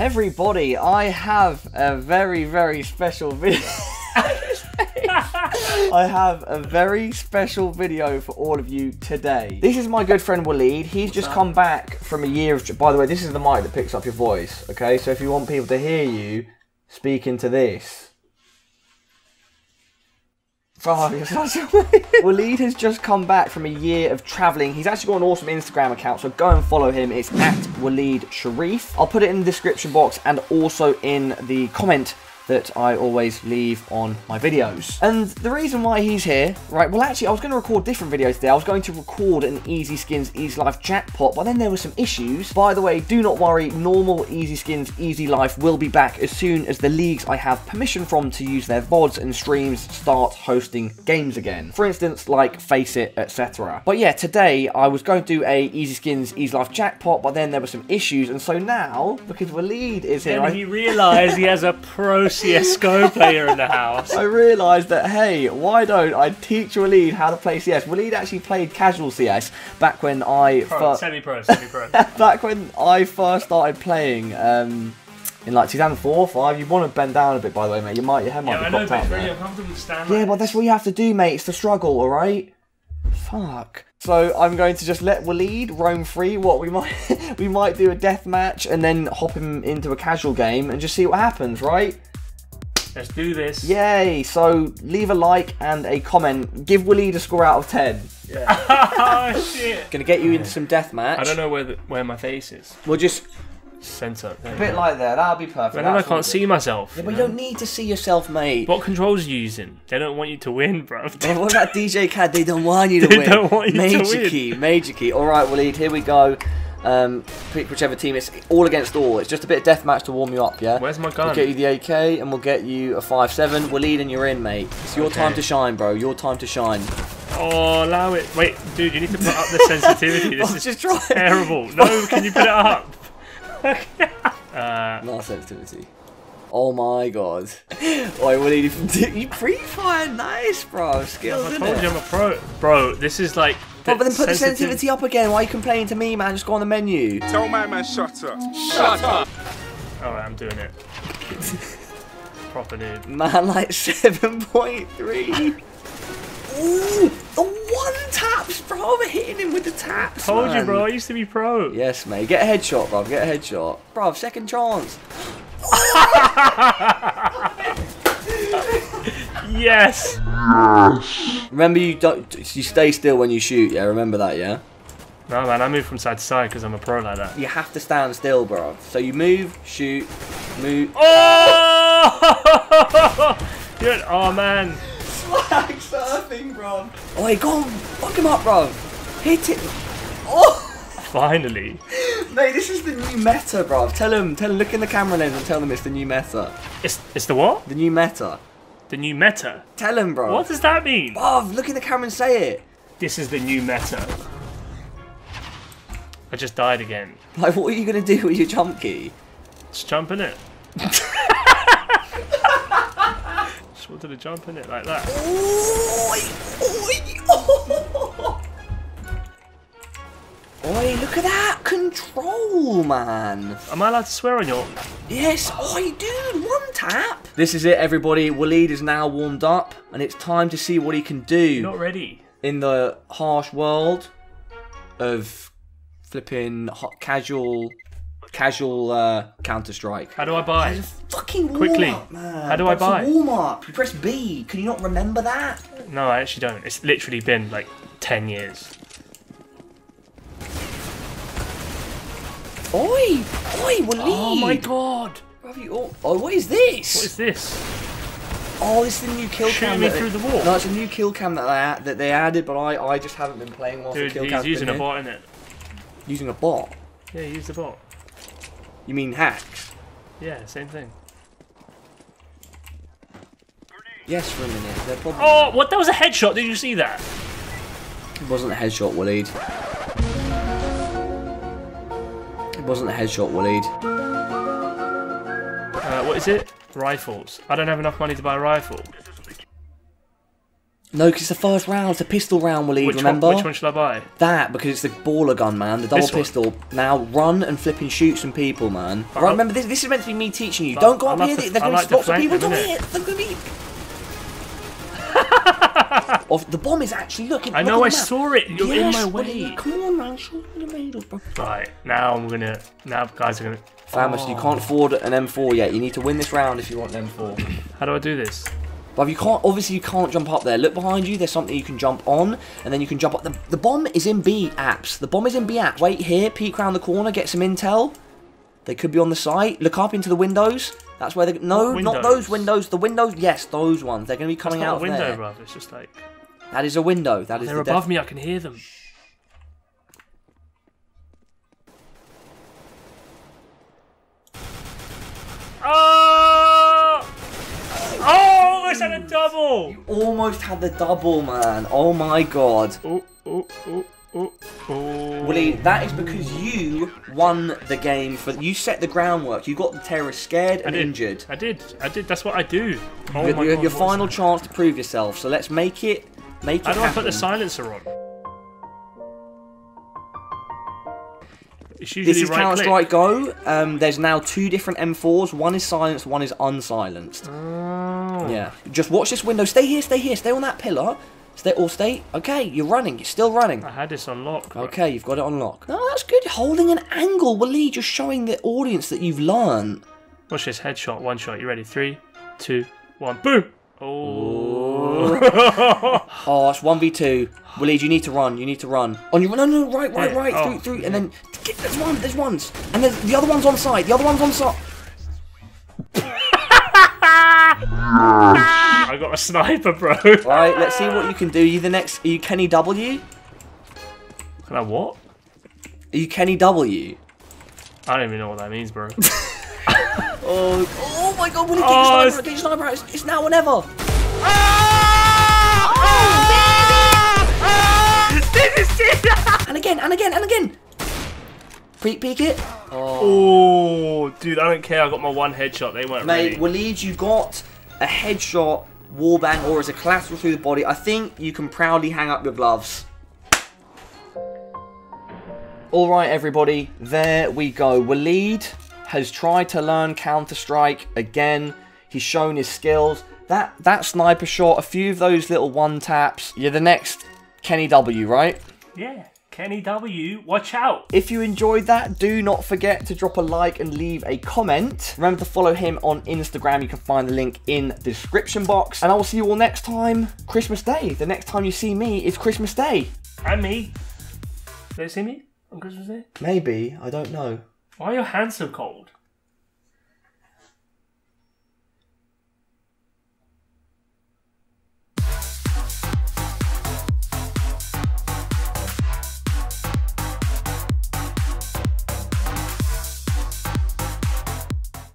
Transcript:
Everybody, I have a very, very special video. I have a very special video for all of you today. This is my good friend Walid. He's just come back from a year of. By the way, this is the mic that picks up your voice. Okay, so if you want people to hear you, speak into this. You're such a Walid has just come back from a year of travelling. He's actually got an awesome Instagram account, so go and follow him. It's at Walid Sharif. I'll put it in the description box and also in the comment that I always leave on my videos. And the reason why he's here, right, well actually I was going to record different videos today. I was going to record an Easy Skins Easy Life jackpot, but then there were some issues. By the way, do not worry, normal Easy Skins Easy Life will be back as soon as the leagues I have permission from to use their VODs and streams start hosting games again. For instance, like FACEIT, etc. But yeah, today I was going to do a Easy Skins Easy Life jackpot, but then there were some issues, and so now, because Walid is here, Then I- he realised he has a pro CSGO player in the house. I realised that hey, why don't I teach Walid how to play CS? Walid actually played casual CS back when I Pro, fir- semi-pro, semi-pro. back when I first started playing um, in like 2004, five. You want to bend down a bit, by the way, mate. You might your head might yeah, be I know, popped but out it's really to stand Yeah, like but that's what you have to do, mate. It's the struggle, all right. Fuck. So I'm going to just let Walid roam free. What we might we might do a death match and then hop him into a casual game and just see what happens, right? Let's do this. Yay! So leave a like and a comment. Give Walid a score out of 10. Yeah. oh shit. Gonna get you into some deathmatch. I don't know where the, where my face is. We'll just Center. There a bit like that. That'll be perfect. But then I can't see myself. Yeah, you but you know? don't need to see yourself, mate. What controls are you using? They don't want you to win, bro. Hey, what about DJ Khaled? They don't want you to They win. don't want you to win. major key, major key. All right, Walid, here we go. Um, pick whichever team. It's all against all. It's just a bit of deathmatch to warm you up, yeah. Where's my gun? We'll get you the AK and we'll get you a 5-7. Walid and you're in, mate. It's your Okay. time to shine, bro. Your time to shine. Oh, allow it. Wait, dude, you need to put up the sensitivity. This is just terrible. No, can you put it up? uh, Not sensitivity. Oh my god. Oi, Walid, you pre-fire, nice, bro. Skills, I told you I'm a pro. Bro, this is like. But then put the sensitivity up again. Why are you complaining to me, man? Just go on the menu. Tell my man shut up. Shut up. Alright, I'm doing it. Proper noob. Man, like 7.3. Ooh, the one taps, bro. We're hitting him with the taps. Told you, bro. I used to be pro. Yes, mate. Get a headshot, bro. Get a headshot. Bro, second chance. Yes. Remember, you don't. You stay still when you shoot, yeah? Remember that, yeah? No, man, I move from side to side because I'm a pro like that. You have to stand still, bro. So you move, shoot, move. Oh! Good. oh man. Flag surfing, bro. Oh, Oi, go on. Fuck him up, bro. Hit it. Oh! Finally. Mate, this is the new meta, bro. Tell him, tell him, look in the camera lens and tell them it's the new meta. It's it's the what? The new meta. The new meta. Tell him, bro. What does that mean? Bruv, look in the camera and say it. This is the new meta. I just died again. Like, what are you gonna do with your jump key? Just jump in it. just wanted to jump in it like that. Oi, oi, oi, look at that control, man. Am I allowed to swear on your? Yes, oi, dude, one tap. This is it, everybody. Walid is now warmed up, and it's time to see what he can do Not ready. in the harsh world of flipping hot casual, casual uh, Counter Strike. How do I buy? Fucking warm Quickly. up, man. How do I That's a buy? Warm up. You press B. Can you not remember that? No, I actually don't. It's literally been like ten years. Oi, oi, Walid. Oh my god! All... Oh, what is this? What is this? Oh, this is the new kill Shoot cam. me that through they... the wall. No, it's a new kill cam that they, that they added, but I, I just haven't been playing whilst Dude, the kill he's cam's using been a bot in it. Using a bot? Yeah, use the bot. You mean hacks? Yeah, same thing. Yes, for a minute. They're probably... Oh, what? That was a headshot. Did you see that? It wasn't a headshot, Walid. Wasn't a headshot, Walid. Uh, what is it? Rifles. I don't have enough money to buy a rifle. No, because it's the first round. It's a pistol round, Walid, Which remember? one? Which one should I buy? That, because it's the baller gun, man. The double pistol. Now run and flip and shoot some people, man. But right, I'll- remember, this, this is meant to be me teaching you. But Don't go up here. to- There's going to like be lots of people. innit? here. There's going to be... Off, the bomb is actually looking. I know, I map. saw it. You're in my Walid, way. Come on, man. Show me the medals, bro. Right now, I'm gonna. Now, guys are gonna. Famous, you oh. can't afford an M4 yet. You need to win this round if you want an M4. How do I do this? But you can't. Obviously, you can't jump up there. Look behind you. There's something you can jump on, and then you can jump up. The, the bomb is in B apps. The bomb is in B apps. Wait here. Peek round the corner. Get some intel. They could be on the site. Look up into the windows. That's where they. No, not those windows. The windows. Yes, those ones. They're going to be It's coming not out a of window, there. bruv. It's just like That is a window. That is they're the above me. I can hear them. Ah! Oh! Oh! I had a double. You almost had the double, man. Oh my god. Oh! Oh! Oh! Oh! Oh! Willie, that is because you won the game. For you set the groundwork. You got the terrorists scared and did. injured. I did. I did. That's what I do. Oh your my your- God, your final that? chance to prove yourself. So let's make it. Make it. How do I put the silencer on? It's usually This is right Counter click. Strike Go. Um, there's now two different M4s. One is silenced, one is unsilenced. Oh. Yeah. Just watch this window. Stay here, stay here, stay on that pillar. Stay or stay. Okay, you're running. You're still running. I had this on lock. bro. Okay, you've got it on lock. No, that's good. Holding an angle, Walid, just showing the audience that you've learned. Watch this headshot, one shot. You ready? Three, two, one, boom! Oh. Oh, it's 1v2. Walid, you need to run. You need to run. On your no, no, right, right, right, oh, through, through, and then get, there's one, there's ones, and there's the other one's on side. The other one's on side. I got a sniper, bro. Right, let's see what you can do. Are you the next? Are you Kenny W? Can I what? Are you Kenny W? I don't even know what that means, bro. Oh, oh my God! Will you get Oh, your it's- sniper? out, Get your sniper! out. It's, it's now or never. And again, and again, and again. Peek, peek it. oh, dude, I don't care. I got my one headshot. They weren't Mate, ready. Walid, you got a headshot, wallbang, or as a collateral through the body. I think you can proudly hang up your gloves. Alright, everybody, there we go. Walid has tried to learn Counter Strike again. He's shown his skills. That that sniper shot, a few of those little one taps. You're the next Kenny W, right? Yeah, Kenny W. Watch out. If you enjoyed that, do not forget to drop a like and leave a comment. Remember to follow him on Instagram. You can find the link in the description box. And I will see you all next time, Christmas Day. The next time you see me is Christmas Day. And me. Did they see me on Christmas Day? Maybe, I don't know. Why are your hands so cold?